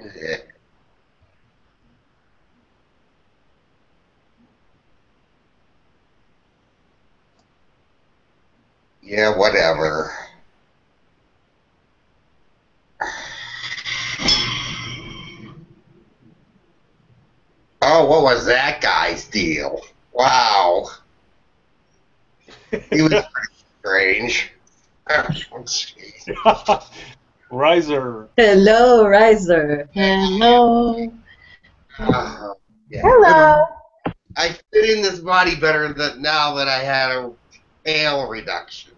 Yeah. Yeah, whatever. Oh, what was that guy's deal? Wow. He was pretty strange. Riser. Hello, Riser. Hello. Uh, yeah. Hello. I fit in this body better than now that I had a tail reduction.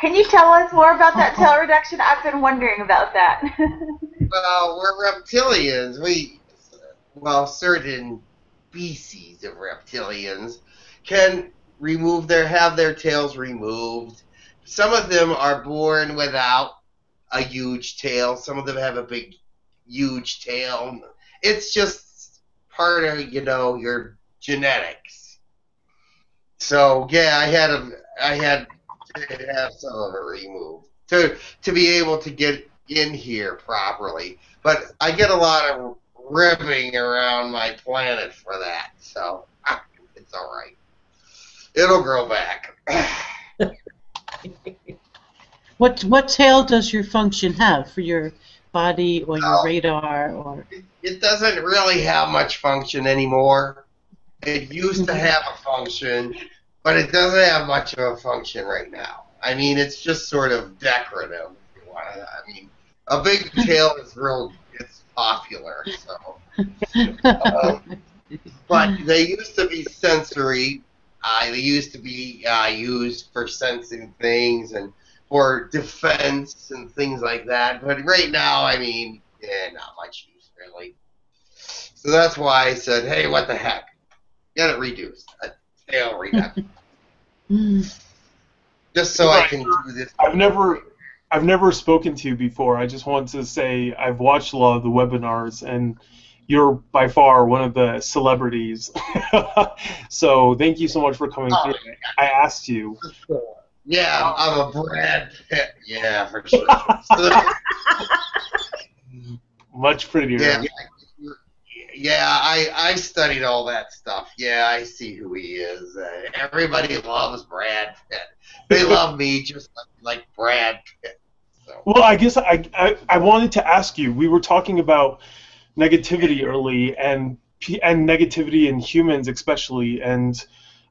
Can you tell us more about that tail reduction? I've been wondering about that. Well, we're reptilians. We, well, certain species of reptilians can remove their have their tails removed. Some of them are born without a huge tail. Some of them have a big, huge tail. It's just part of you know your genetics. So yeah, I had a, I had to have some of it removed to to be able to get in here properly. But I get a lot of ribbing around my planet for that, so ah, it's all right. It'll grow back. What what tail does your function have for your body or your Oh. radar or it doesn't really have much function anymore. It used to have a function, but it doesn't have much of a function right now. I mean, it's just sort of decorative. If you want to, I mean, a big tail is real. It's popular, so. Um, but they used to be sensory. Uh, they used to be uh, used for sensing things and for defense and things like that. But right now, I mean, yeah, not much use really. So that's why I said, hey, what the heck? Get it reduced. A tail reduction. Just so I can do this. I've never I've never spoken to you before. I just want to say I've watched a lot of the webinars and you're by far one of the celebrities. so thank you so much for coming Oh, through. I asked you. Yeah, I'm a Brad Pitt. Yeah, for sure. Much prettier. Yeah, yeah, I I studied all that stuff. Yeah, I see who he is. Uh, everybody loves Brad Pitt. They love me just like, like Brad Pitt. So. Well, I guess I, I I wanted to ask you. We were talking about negativity early and and negativity in humans especially, and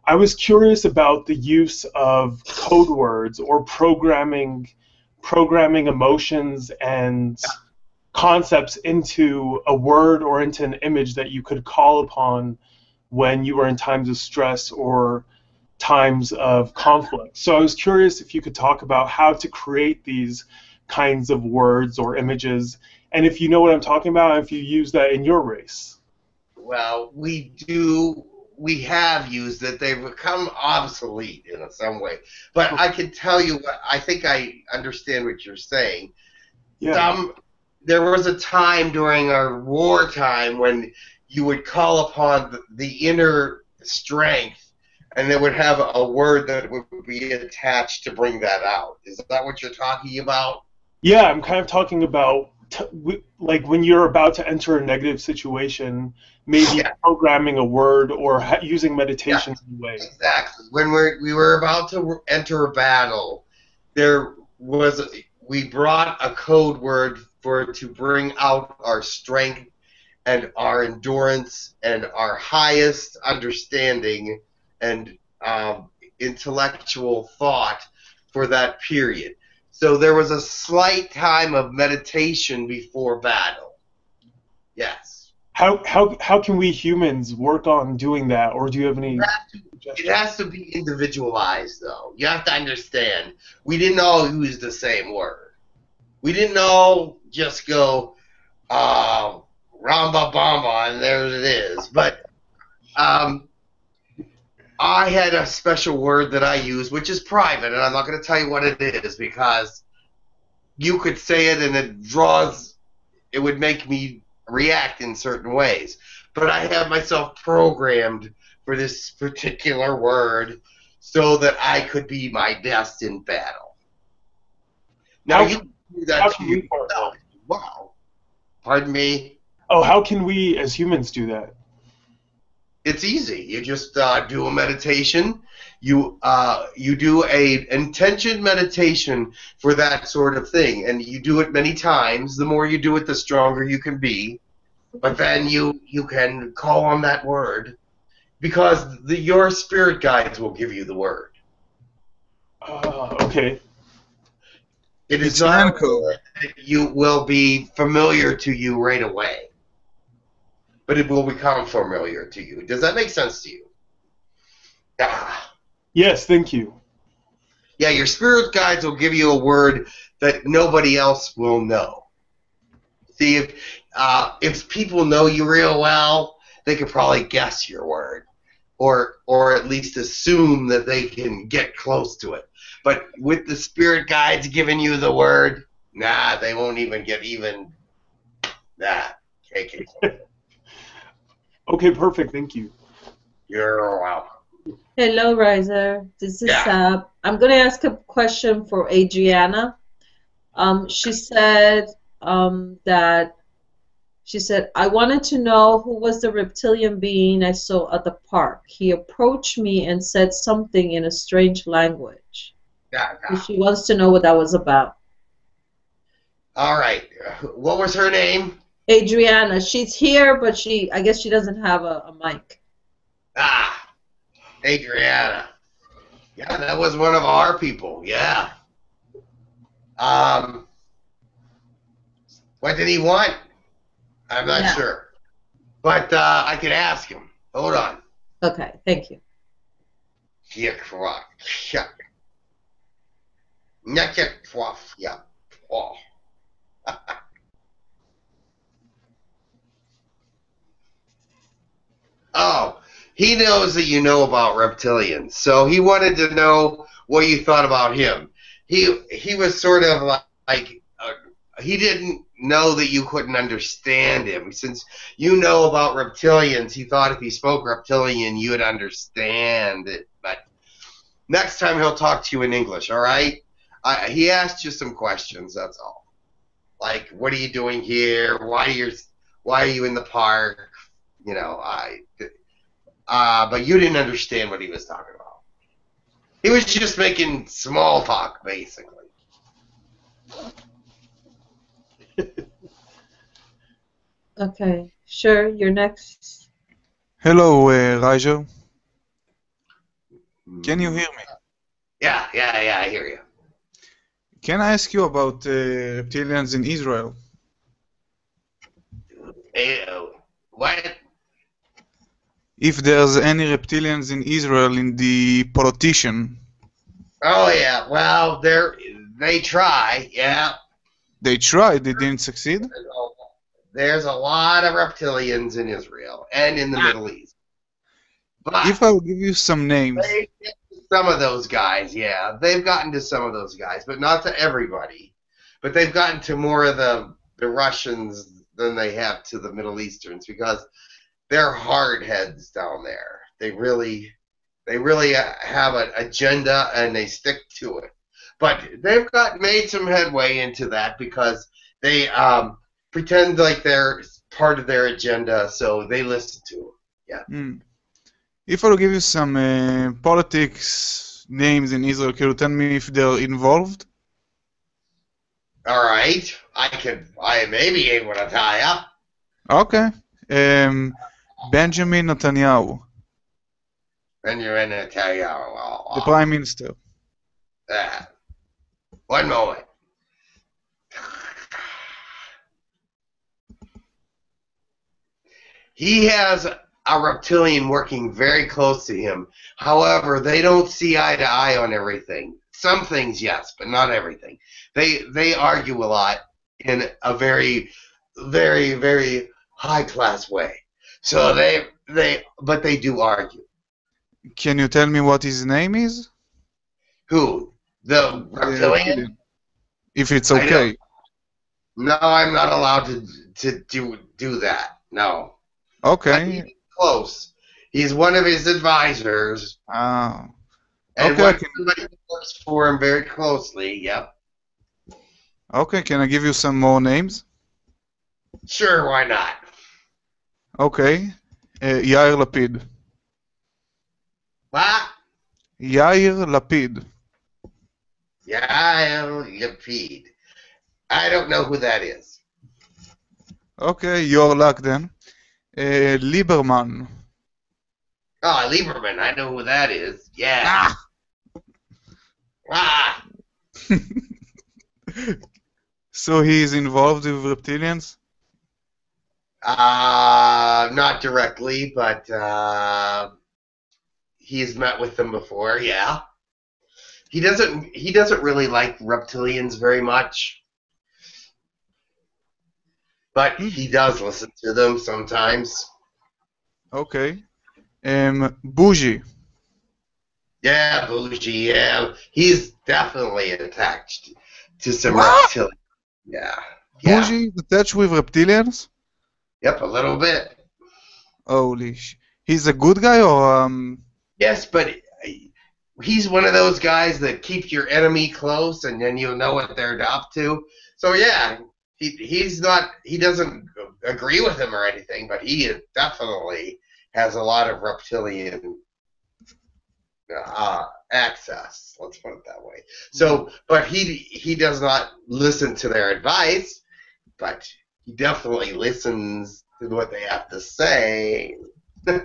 I was curious about the use of code words or programming programming emotions and concepts into a word or into an image that you could call upon when you were in times of stress or times of conflict. So I was curious if you could talk about how to create these kinds of words or images, and if you know what I'm talking about, if you use that in your race. Well, we do. We have used it. They've become obsolete in some way. But I can tell you what I think I understand what you're saying. Yeah. Some there was a time during our wartime when you would call upon the, the inner strength, and it would have a word that would be attached to bring that out. Is that what you're talking about? Yeah, I'm kind of talking about t- w- like when you're about to enter a negative situation, maybe Yeah. programming a word or ha- using meditation in a way. Exactly. When we're, we were about to enter a battle, there was we brought a code word for to bring out our strength and our endurance and our highest understanding and um, intellectual thought for that period. So there was a slight time of meditation before battle. Yes. How how how can we humans work on doing that, or do you have any? It has to be individualized, though. You have to understand. We didn't all use the same word. We didn't all just go, uh, Ramba Bamba, and there it is. But um, I had a special word that I use, which is private, and I'm not going to tell you what it is because you could say it and it draws, it would make me react in certain ways. But I have myself programmed for this particular word so that I could be my best in battle. Now How- you can do that to can we work? yourself. Wow. Pardon me? Oh, how can we as humans do that? It's easy. You just uh, do a meditation. You uh, you do a intention meditation for that sort of thing, and you do it many times. The more you do it, the stronger you can be. But then you you can call on that word, because the, your spirit guides will give you the word. Uh, okay. It is It's not Anko. that you will be familiar to you right away, but it will become familiar to you. Does that make sense to you? Ah. Yes, thank you. Yeah, your spirit guides will give you a word that nobody else will know. See, if uh, if people know you real well, they could probably guess your word, or or at least assume that they can get close to it. But with the spirit guides giving you the word, nah, they won't even get even that. Okay, Okay, perfect. Thank you. you're welcome. Hello, Riser. This is Yeah. Sab. I'm going to ask a question for Adriana. Um, she said um, that she said I wanted to know who was the reptilian being I saw at the park. He approached me and said something in a strange language. Yeah, And She wants to know what that was about. All right. What was her name? Adriana, she's here, but she I guess she doesn't have a, a mic. Ah, Adriana. Yeah, that was one of our people. Yeah. Um, what did he want? I'm not Yeah. sure, but uh, I could ask him. Hold on. Okay, thank you. Yeah, correct. Yeah. Naked fluff. Yeah. Oh. he knows that you know about reptilians, so he wanted to know what you thought about him. He he was sort of like, like uh, he didn't know that you couldn't understand him. Since you know about reptilians, he thought if he spoke reptilian, you would understand it. But next time he'll talk to you in English, all right? I, he asked you some questions. That's all. Like, what are you doing here? Why are you Why are you in the park? You know, I. Uh, but you didn't understand what he was talking about. He was just making small talk, basically. Okay, sure, you're next. Hello, uh, Riser. Can you hear me? Yeah, yeah, yeah. I hear you. Can I ask you about uh, reptilians in Israel? Eh, what? If there's any reptilians in Israel in the politician, Oh yeah. Well, they're they try. Yeah. they tried, they didn't succeed. There's a lot of reptilians in Israel and in the Middle East. But If I'll give you some names, they get to some of those guys, yeah, they've gotten to some of those guys, but not to everybody. But they've gotten to more of the the Russians than they have to the Middle Easterns because they're hard heads down there. They really they really have an agenda and they stick to it. But they've got made some headway into that because they um, pretend like they're part of their agenda, so they listen to them. Hmm. if I'll give you some uh, politics names in Israel, can you tell me if they're involved? All right, I could, I may be able to tell ya. Okay. Um, Benjamin Netanyahu, Benjamin Netanyahu. the Prime Minister. Uh, one moment. He has a reptilian working very close to him. However, they don't see eye to eye on everything. Some things, yes, but not everything. They they argue a lot in a very, very, very high class way. So they they but they do argue. Can you tell me what his name is? Who? The reptilian? If it's okay. No, I'm not allowed to to do do that. No. Okay. close. He's one of his advisors, Ah. and Okay, can- somebody works for him very closely. Yep. Okay, can I give you some more names? Sure, why not? אוקיי. אה, יאיר לפיד. What? יאיר לפיד. Yael Lapid. I don't know who that is. אוקיי, your luck then. אה, ליברמן. Oh, Lieberman. I know who that is. Yeah. Ah. so he is involved with reptilians? Uh, not directly, but uh, he's met with them before. Yeah, he doesn't. He doesn't really like reptilians very much, but hmm. he does listen to them sometimes. Okay. Um, bougie. Yeah, bougie. Yeah, he's definitely attached to some what? reptilians. Yeah. yeah. Bougie attached with reptilians. Yep, a little bit. Holy sh... He's a good guy or um... Yes, but he's one of those guys that keep your enemy close, and then you'll know what they're up to. So yeah, he he's not he doesn't agree with him or anything, but he definitely has a lot of reptilian uh, access. Let's put it that way. So, but he he does not listen to their advice, but he definitely listens to what they have to say.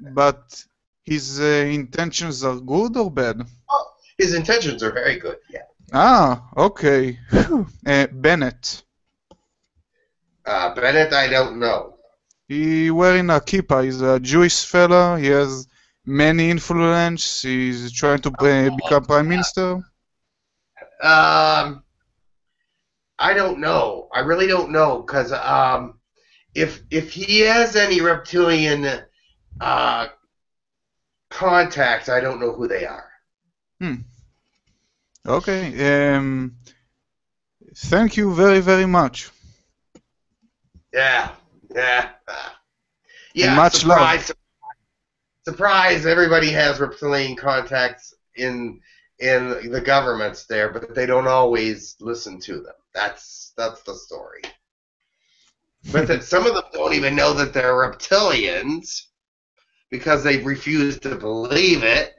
But his uh, intentions are good or bad? His intentions are very good. Yeah. Ah, okay. Uh, Bennett. Uh, Bennett, I don't know. He wearing a kippah. He's a Jewish fella. He has many influence. He's trying to uh, become prime minister. Um, I don't know. I really don't know because um, if if he has any reptilian uh, contacts, I don't know who they are. Hmm. Okay. Um, thank you very, very much. Yeah, yeah, yeah. much love. surprise, surprise! Everybody has reptilian contacts in in the governments there, but they don't always listen to them. That's that's the story. But that some of them don't even know that they're reptilians because they refuse to believe it.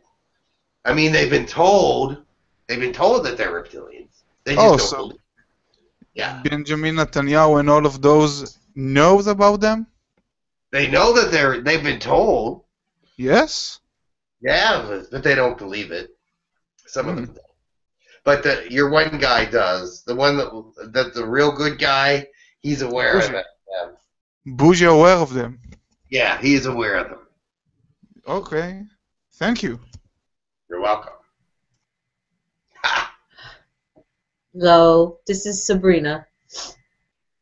I mean, they've been told they've been told that they're reptilians. They just Oh, don't so- believe. it. Yeah, Benjamin Netanyahu and all of those knows about them? they know that they're they've been told. Yes? Yeah, but, they don't believe it. Some of Hmm. them don't. But the, your one guy does. The one that that the real good guy, he's aware of Who's it. Yeah. Bougie aware of them. yeah, he's aware of them. Okay. Thank you. You're welcome. Ha! Hello, this is Sabrina.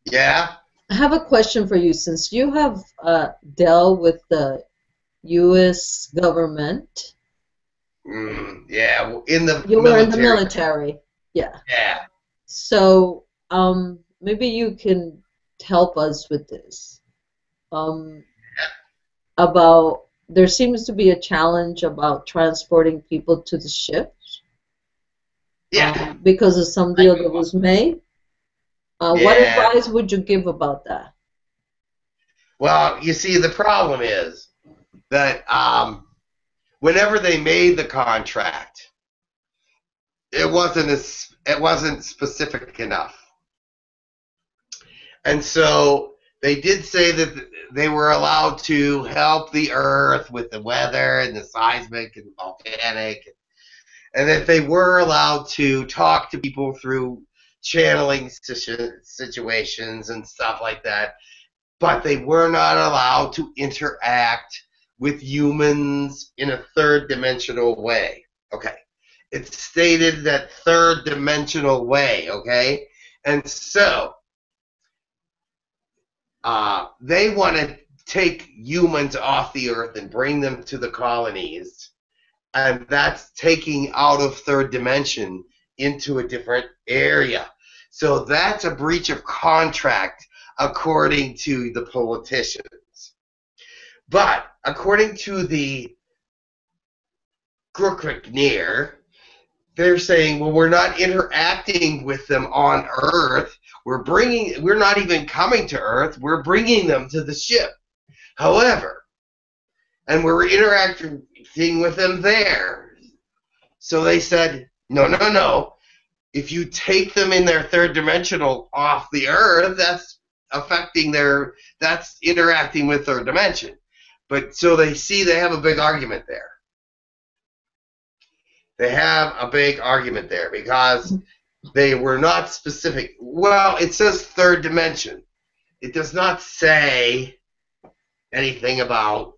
Yeah. I have a question for you. Since you have uh, dealt with the U.S. government, Mm, yeah. In the you were in the military. military. Yeah. Yeah. So um, maybe you can help us with this. Um, about there seems to be a challenge about transporting people to the ships Yeah. um, because of some deal that was made. Uh, What advice would you give about that? Well, you see, the problem is that um, whenever they made the contract, it wasn't as it wasn't specific enough, and so they did say that they were allowed to help the Earth with the weather and the seismic and volcanic, and that they were allowed to talk to people through channeling situations and stuff like that. But they were not allowed to interact with humans in a third dimensional way. Okay. It's stated that third dimensional way, okay? And so, uh, they want to take humans off the earth and bring them to the colonies. And that's taking out of third dimension into a different area. So that's a breach of contract according to the politicians. But according to the Girk Fitneer, they're saying, well, we're not interacting with them on Earth. We're bringing, we're not even coming to Earth. We're bringing them to the ship. However, and we're interacting with them there. So they said, no, no, no. If you take them in their third dimensional off the Earth, that's affecting their, that's interacting with their dimension. But so they see they have a big argument there. They have a big argument there because they were not specific. Well, it says third dimension. It does not say anything about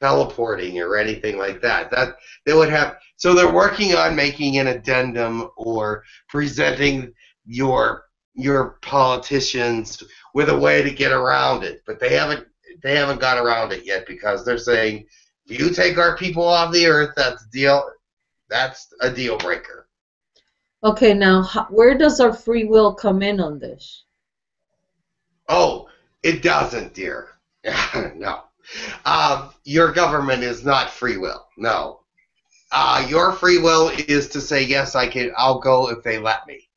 teleporting or anything like that. That they would have. So they're working on making an addendum or presenting your your politicians with a way to get around it, but they haven't they haven't got around it yet because they're saying if you take our people off the earth, that's deal that's a deal breaker. Okay, now where does our free will come in on this? Oh, it doesn't, dear. no. Um, your government is not free will. No. Uh, your free will is to say yes, I can. I'll go if they let me.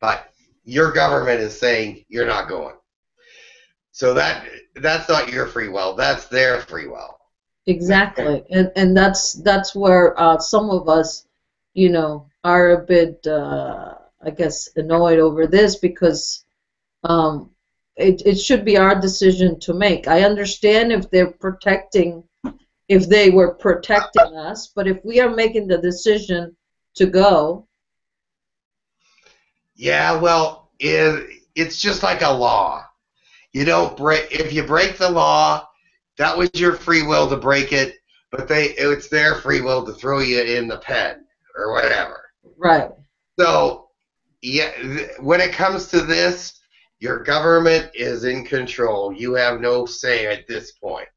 But your government is saying you're not going. So that that's not your free will. That's their free will. Exactly, and and that's that's where uh, some of us, you know, are a bit, uh, I guess, annoyed over this because um, it it should be our decision to make. I understand if they're protecting, if they were protecting us, but if we are making the decision to go, Yeah, well, it, it's just like a law. You don't break if you break the law. That was your free will to break it, but they it's their free will to throw you in the pen or whatever. right? So, yeah, th- when it comes to this, your government is in control. You have no say at this point.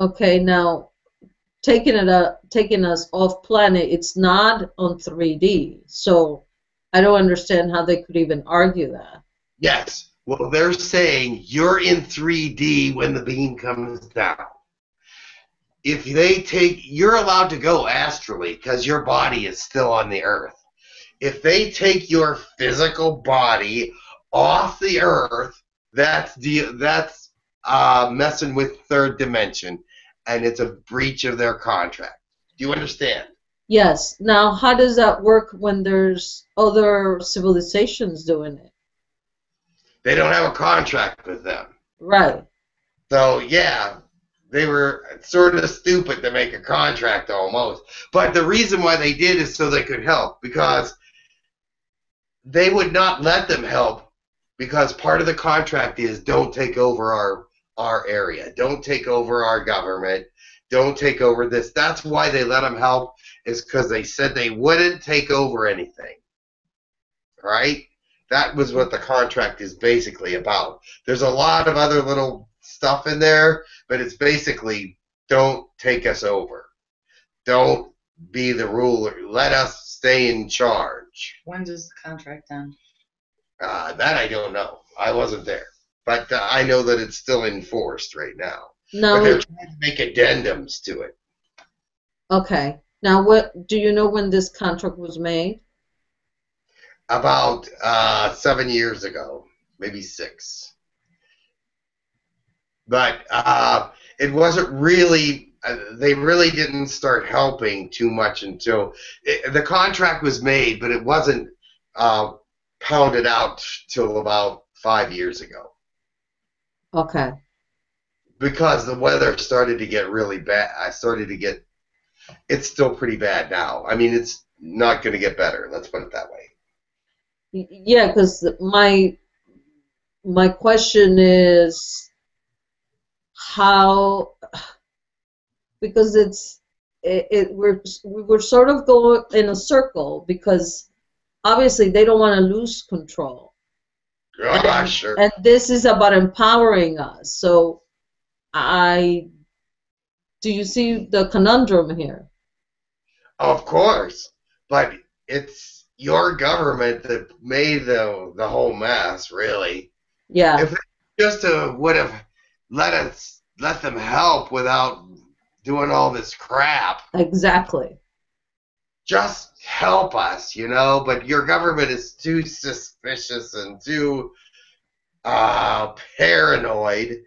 Okay, now taking it uh, taking us off planet, it's not on 3D. So I don't understand how they could even argue that. Yes. Well, they're saying you're in 3D when the beam comes down. If they take, you're allowed to go astrally because your body is still on the earth. If they take your physical body off the earth, that's the that's uh, messing with third dimension, and it's a breach of their contract. Do you understand? Yes. Now, how does that work when there's other civilizations doing it? They don't have a contract with them. Right. So yeah, they were sort of stupid to make a contract almost. But the reason why they did is so they could help because they would not let them help because part of the contract is don't take over our our area, don't take over our government, don't take over this. That's why they let them help is because they said they wouldn't take over anything. Right? That was what the contract is basically about. There's a lot of other little stuff in there, but it's basically don't take us over. Don't be the ruler. Let us stay in charge. When does the contract end? Uh, that I don't know. I wasn't there. But uh, I know that it's still enforced right now. But they're trying to make addendums to it. okay. Now, what do you know when this contract was made? About uh, seven years ago, maybe six. But uh, it wasn't really, uh, they really didn't start helping too much until it, the contract was made, but it wasn't uh, pounded out till about five years ago. Okay. because the weather started to get really bad. I started to get. It's still pretty bad now. I mean, it's not going to get better. Let's put it that way. Yeah, because my my question is how because it's it, it we're we're sort of going in a circle because obviously they don't want to lose control. Ah, sure. and this is about empowering us. So i do you see the conundrum here? Of course, but it's your government that made the the whole mess. Really, yeah if just uh, would have let us let them help without doing all this crap. exactly just help us, you know. But your government is too suspicious and too uh, paranoid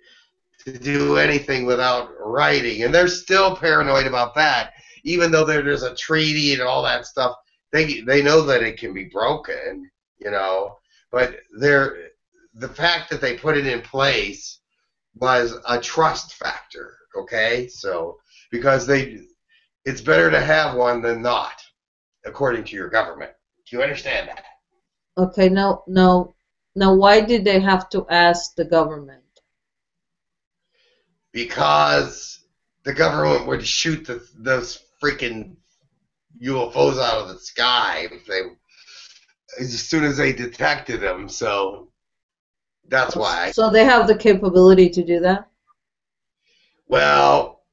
to do anything without writing, and they're still paranoid about that, even though there, there's a treaty and all that stuff. They they know that it can be broken, you know. But they're the fact that they put it in place was a trust factor. Okay, so because they, it's better to have one than not, according to your government. Do you understand that? Okay, now, now, now, why did they have to ask the government? Because the government would shoot the, those freaking UFOs out of the sky if they, as soon as they detected them. So that's why. So they have the capability to do that. Well,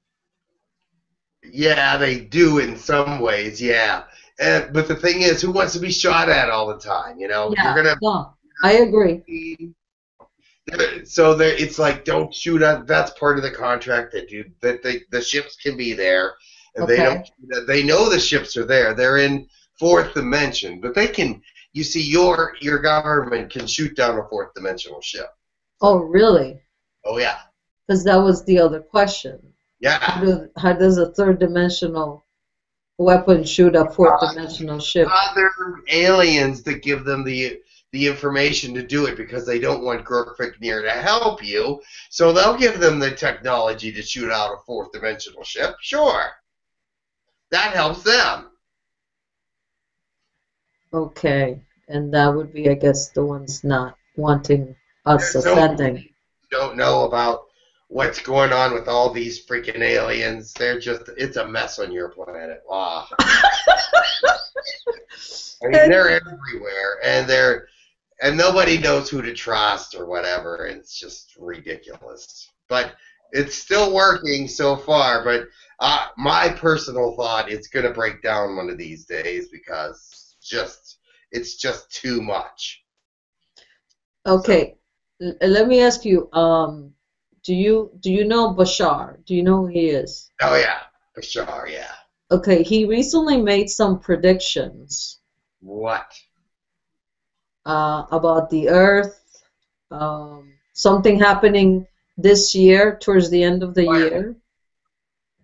yeah, they do in some ways, yeah. And, but the thing is, who wants to be shot at all the time? You know, Yeah. you're gonna No, I agree. So there, it's like don't shoot at. That's part of the contract that you that they, the ships can be there, and they don't. They know the ships are there. They're in fourth dimension, but they can. You see, your your government can shoot down a fourth dimensional ship. Oh, really? Oh yeah, Because that was the other question. yeah. How, do, how does a third dimensional weapon shoot a fourth uh, dimensional ship? other aliens that give them the the information to do it because they don't want Girk Fitneer to help you. So they'll give them the technology to shoot out a fourth dimensional ship. Sure. That helps them. Okay, and that would be, I guess, the ones not wanting us There's no- ascending. Don't know about what's going on with all these freaking aliens. They're just it's a mess on your planet. Wow. Ah. I mean, they're everywhere, and they're and nobody knows who to trust or whatever. It's just ridiculous. But it's still working so far. But uh, my personal thought, it's going to break down one of these days because just it's just too much. Okay, l- let me ask you. Um, do you do you know Bashar? Do you know who he is? Oh yeah, sure. Yeah. Okay, he recently made some predictions What? uh, about the Earth, um, something happening this year, towards the end of the yeah. year.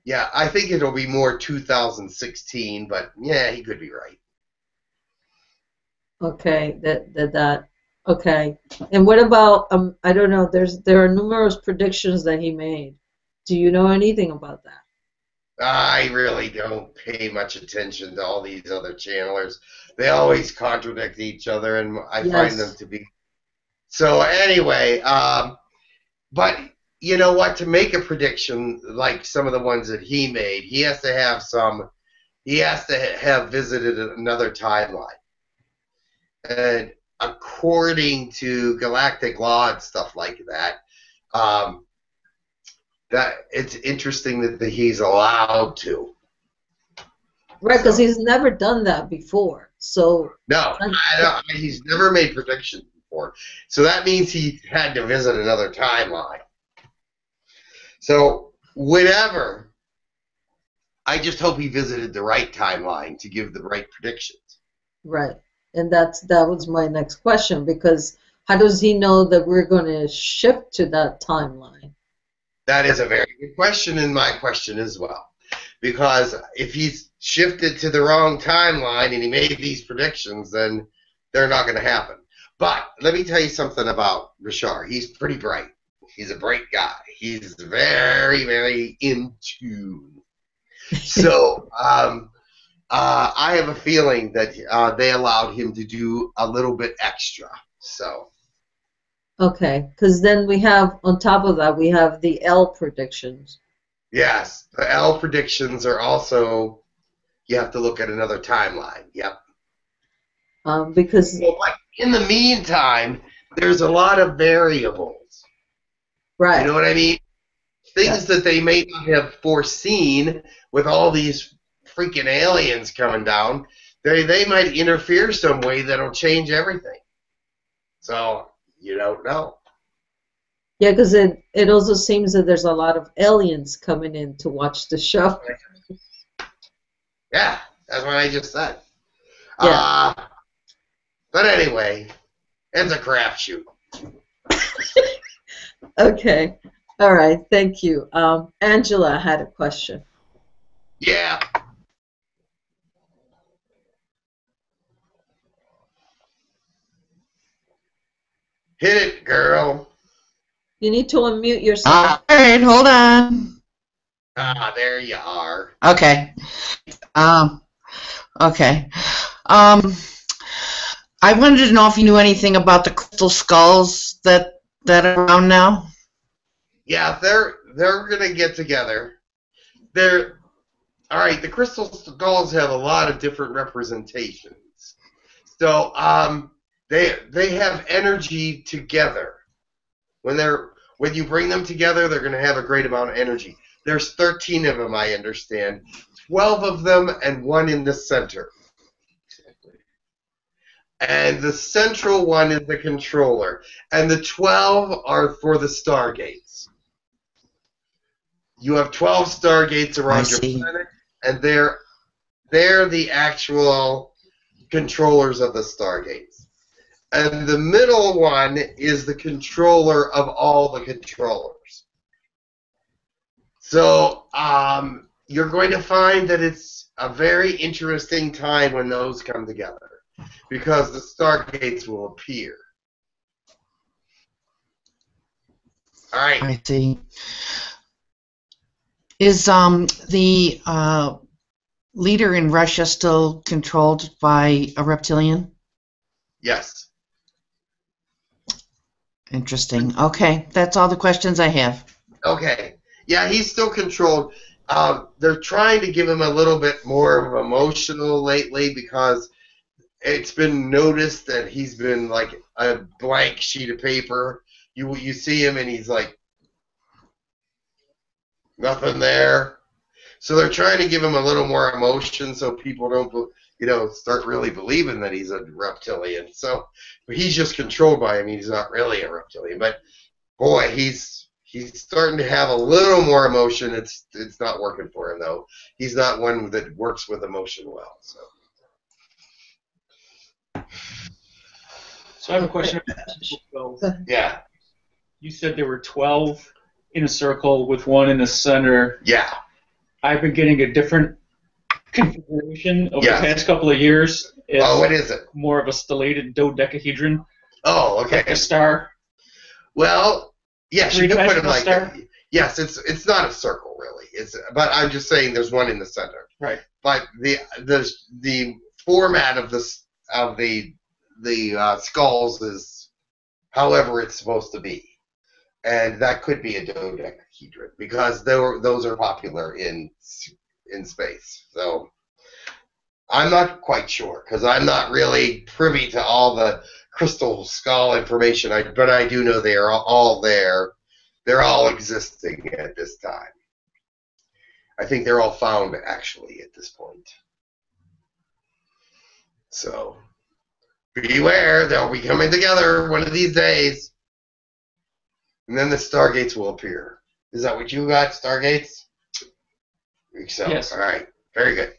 Yeah, I think it'll be more 2016, but yeah, he could be right. Okay, that that that. Okay, and what about um? I don't know. There's there are numerous predictions that he made. Do you know anything about that? I really don't pay much attention to all these other channelers. They always contradict each other, and I Yes. find them to be. So anyway, um, but you know what? To make a prediction like some of the ones that he made, he has to have some. He has to have visited another timeline, and according to galactic law and stuff like that, um, that it's interesting that, that he's allowed to. Right, because he's never done that before. So No, I he's never made predictions before. So that means he had to visit another timeline. So, whatever, I just hope he visited the right timeline to give the right predictions. right, and that's that was my next question because how does he know that we're going to shift to that timeline? That is a very good question, and my question as well. Because if he's shifted to the wrong timeline and he made these predictions, then they're not going to happen. But let me tell you something about Bashar. He's pretty bright. He's a bright guy. He's very, very in tune. So um, uh, I have a feeling that uh, they allowed him to do a little bit extra. So Okay, because then we have on top of that we have the L predictions. yes, the L predictions are also. You have to look at another timeline. Yep. Um, because Well, but in the meantime, there's a lot of variables. right, You know what I mean? Things that they may not have foreseen with all these freaking aliens coming down. They they might interfere some way that'll change everything. So you don't know. yeah, because it it also seems that there's a lot of aliens coming in to watch the show. Yeah, That's what I just said. Yeah. Uh, but anyway, it's a crapshoot. Okay. All right. Thank you. Um, Angela had a question. Yeah. Hit it, girl. You need to unmute yourself. All right, hold on. Ah, there you are. Okay. Um, okay. Um, I wanted to know if you knew anything about the crystal skulls that that are around now. Yeah, they're they're gonna get together. They're all right. The crystal skulls have a lot of different representations. So um, they they have energy together. When they're when you bring them together, they're gonna have a great amount of energy. There's 13 of them, I understand. 12 of them and one in the center. And the central one is the controller. And the 12 are for the stargates. You have 12 stargates around I your see. planet, and they're they're the actual controllers of the stargates. And the middle one is the controller of all the controllers. So um, you're going to find that it's a very interesting time when those come together because the stargates will appear. All right. I see. Is um the uh, leader in Russia still controlled by a reptilian? Yes. Interesting. Okay, that's all the questions I have. Okay. Yeah, he's still controlled. Um, they're trying to give him a little bit more of emotional lately because it's been noticed that he's been like a blank sheet of paper. You you see him and he's like nothing there. So they're trying to give him a little more emotion so people don't you know start really believing that he's a reptilian. So he's just controlled by him. He's not really a reptilian, but boy, he's he's starting to have a little more emotion. It's it's not working for him though. He's not one that works with emotion well. So So I have a question. Yeah, you said there were 12 in a circle with one in the center. yeah, I've been getting a different configuration over Yes. the past couple of years. Oh, it's oh, what is it? more of a stellated dodecahedron, Oh, okay. like a star. Well, yes, you could put it like star? that. Yes, it's it's not a circle really. It's but I'm just saying there's one in the center. Right. But the the the format of this of the the uh, skulls is however it's supposed to be, and that could be a dodecahedron because were, those are popular in in space. So I'm not quite sure because I'm not really privy to all the crystal skull information. I, but I do know they are all there. They're all existing at this time. I think they're all found actually at this point. So beware, they'll be coming together one of these days. And then the stargates will appear. Is that what you got, stargates? So, Yes. all right, very good.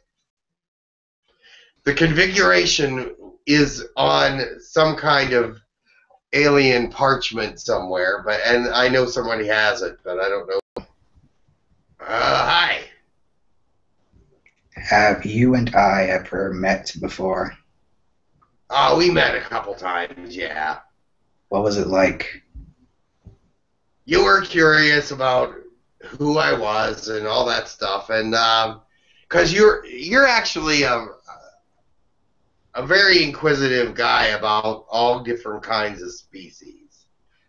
The configuration is on some kind of alien parchment somewhere, but and I know somebody has it, but I don't know. Uh, hi. Have you and I ever met before? Oh, we met a couple times, yeah. What was it like? You were curious about who I was and all that stuff, and um, because you're you're actually a a very inquisitive guy about all different kinds of species.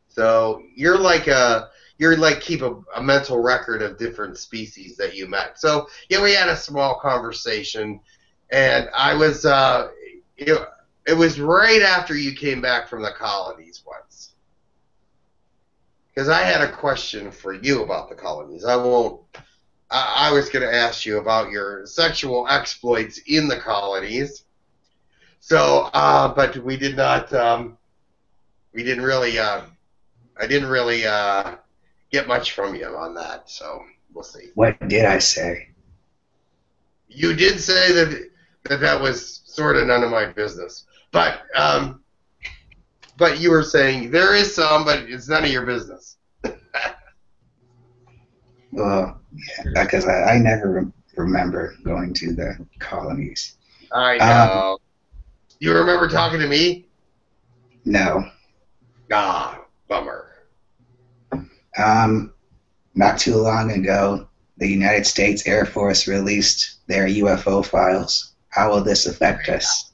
So you're like a you're like keep a, a mental record of different species that you met. So yeah, we had a small conversation, and I was uh, it, it was right after you came back from the colonies once. Because I had a question for you about the colonies. I won't. I, I was going to ask you about your sexual exploits in the colonies. So, uh, but we did not. Um, we didn't really. Uh, I didn't really uh, get much from you on that. So we'll see. What did I say? You did say that that that was sort of none of my business. But um, but you were saying there is some, but it's none of your business. Well, yeah, because I, I never re- remember going to the colonies. I Um, know. you remember talking to me? No. Ah, bummer. Um, not too long ago, the United States Air Force released their UFO files. How will this affect us?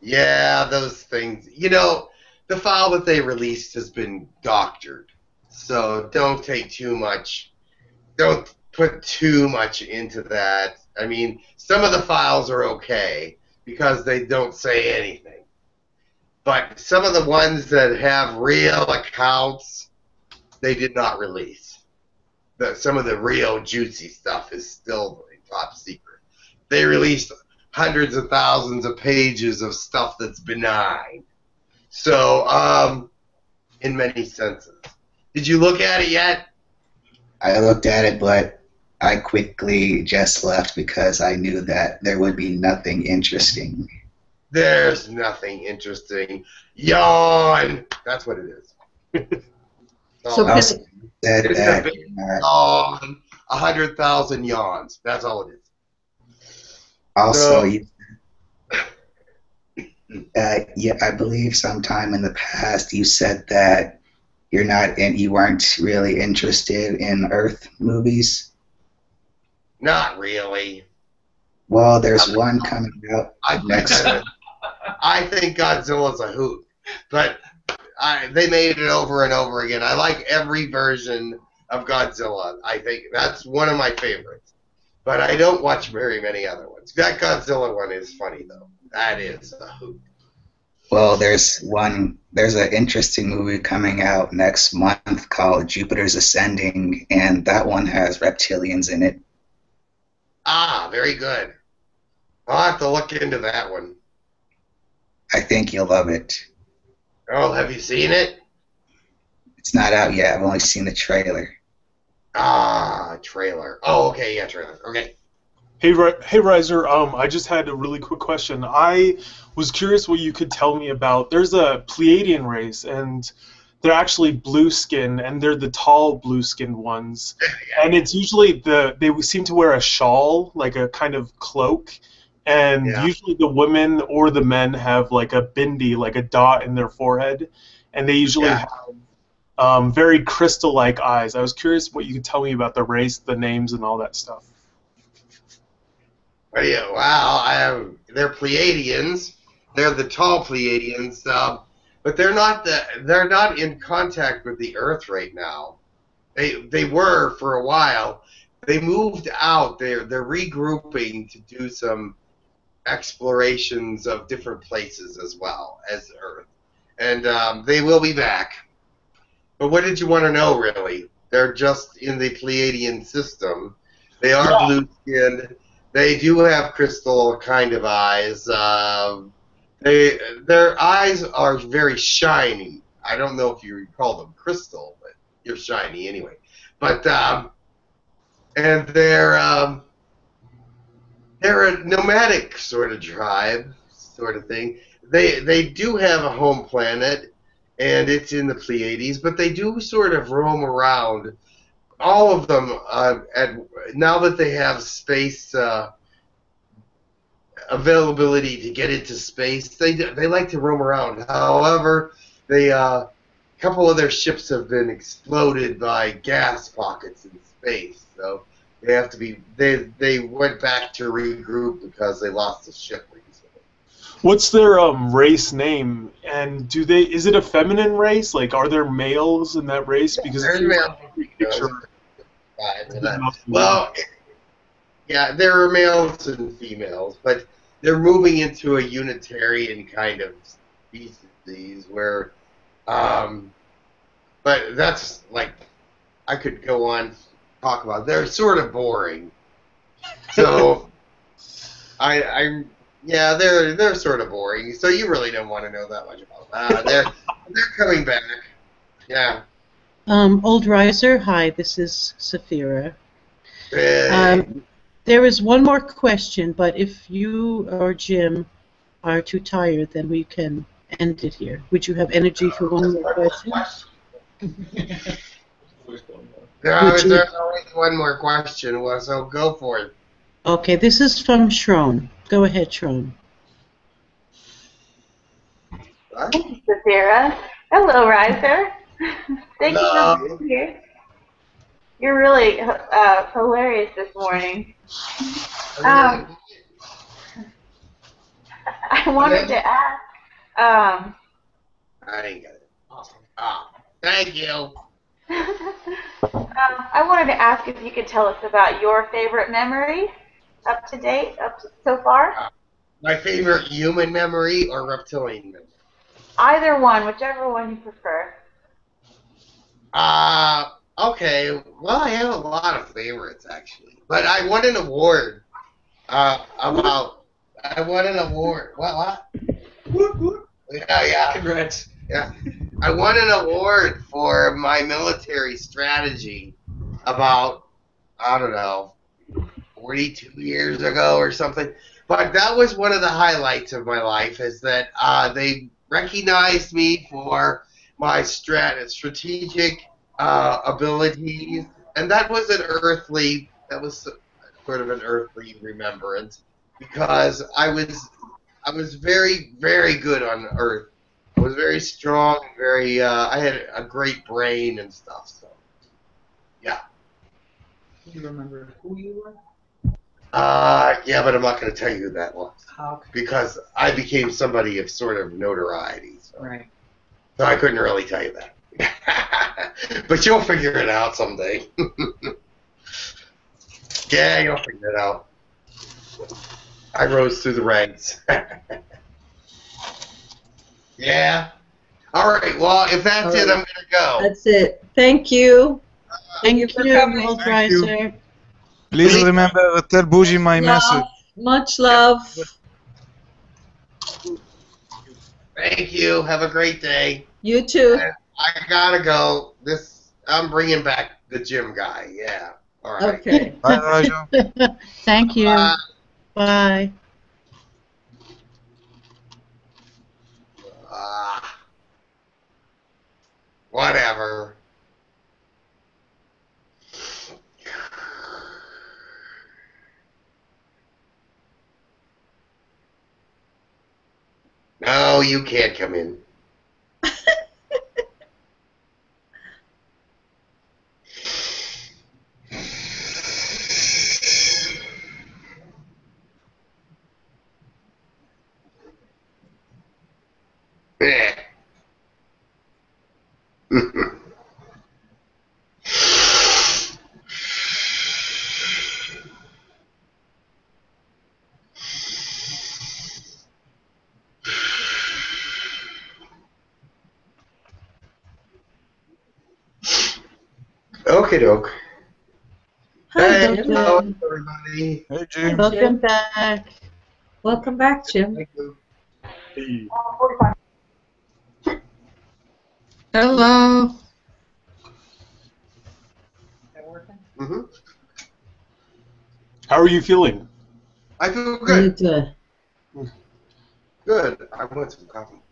Yeah, those things. You know, the file that they released has been doctored. So don't take too much. Don't put too much into that. I mean, some of the files are okay because they don't say anything. But some of the ones that have real accounts, they did not release. The, some of the real juicy stuff is still top secret. They released hundreds of thousands of pages of stuff that's benign. So, um, in many senses. Did you look at it yet? I looked at it, but I quickly just left because I knew that there would be nothing interesting. There's nothing interesting. Yawn. That's what it is. So Oh, can, Also said It's a that big uh. A hundred thousand yawns. That's all it is. also So- you, uh, yeah, I believe sometime in the past you said that you're not and you weren't really interested in Earth movies. Not really. Well, there's one coming out I think next. I think Godzilla's a hoot, but I, they made it over and over again. I like every version of Godzilla. I think that's one of my favorites. But I don't watch very many other ones. That Godzilla one is funny though. That is a hoot. Well, there's one. There's an interesting movie coming out next month called Jupiter's Ascending, and that one has reptilians in it. Ah, very good. I'll have to look into that one. I think you'll love it. Oh, have you seen it? It's not out yet. I've only seen the trailer. Ah, trailer. Oh, okay, yeah, trailer. Okay. Hey, Ri- hey, Riser. Um, I just had a really quick question. I was curious what you could tell me about. There's a Pleiadian race, and they're actually blue skin, and they're the tall blue skinned ones. And it's usually the they seem to wear a shawl, like a kind of cloak, and Yeah. usually the women or the men have like a bindi, like a dot in their forehead, and they usually Yeah. have um, very crystal-like eyes. I was curious what you could tell me about the race, the names, and all that stuff. Oh, yeah, wow, I have, they're Pleiadians. They're the tall Pleiadians, um, but they're not the they're not in contact with the Earth right now. They they were for a while. They moved out. They're they're regrouping to do some explorations of different places as well as Earth, and um, they will be back. But what did you want to know, really? They're just in the Pleiadian system. They are Yeah. blue skinned. They do have crystal kind of eyes. Um, they their eyes are very shiny. I don't know if you call them crystal, but you're shiny anyway. But um, and they're um, they're a nomadic sort of tribe, sort of thing. They they do have a home planet, and it's in the Pleiades, but they do sort of roam around. All of them, uh, at now that they have space uh, availability to get into space, they they like to roam around. However, they uh, a couple of their ships have been exploded by gas pockets in space, so they have to be they they went back to regroup because they lost the ship recently. What's their um race name? And do they is it a feminine race? Like are there males in that race? Because There's male- picture Right, of that- them. Well, yeah, there are males and females, but they're moving into a Unitarian kind of species where, um, but that's like, I could go on talk about. They're sort of boring, so I, I, yeah, they're they're sort of boring. So you really don't want to know that much about that. They're they're coming back. Yeah. Um, Old Riser, hi, this is Saphira. Hey. Um, There is one more question, but if you or Jim are too tired, then we can end it here. Would you have energy for one more question? There Would was you- there's always one more question, well, so go for it. Okay, this is from Shron. Go ahead, Shron. Sarah. Hello, Riser. Thank you Hello. for being here. You're really uh, hilarious this morning. Um, I wanted to ask. Um, I ain't got it. Ah, thank you. Um, I wanted to ask if you could tell us about your favorite memory up to date, up to so far. My favorite human memory or reptilian memory? Either one, whichever one you prefer. Uh, okay. Well, I have a lot of favorites actually, but I won an award. Uh, about I won an award. What? What? Yeah, yeah. Congrats. Yeah. I won an award for my military strategy about, I don't know, 42 years ago or something. But that was one of the highlights of my life is that uh, they recognized me for my strat- strategic uh, abilities. And that was an earthly, that was sort of an earthly remembrance because I was I was very, very good on Earth. I was very strong, very. Uh, I had a great brain and stuff. So, yeah. Do you remember who you were? Uh, yeah, but I'm not going to tell you who that was How? because I became somebody of sort of notoriety. So, Right. so I couldn't really tell you that. but you'll figure it out someday. yeah, you'll figure it out. I rose through the ranks. yeah. All right. Well, if that's it, I'm gonna go. That's it. Thank you. Thank you you, for coming. Walt Thank you. Please remember, tell Bougie my Love. message. Much love. Thank you. Have a great day. You too. I gotta go. This I'm bringing back the Jim guy. Yeah. All right. Okay. Bye, Raja. Thank you. Bye. Bye. Ah. whatever. No, you can't come in. Eh. Okie doke. Hi, Hey, Doctor. hello, everybody. Hey, Jim. Welcome back. Welcome back, Jim. Thank you. Hey. Hello. hmm How are you feeling? I feel good. good. Good. I want some coffee.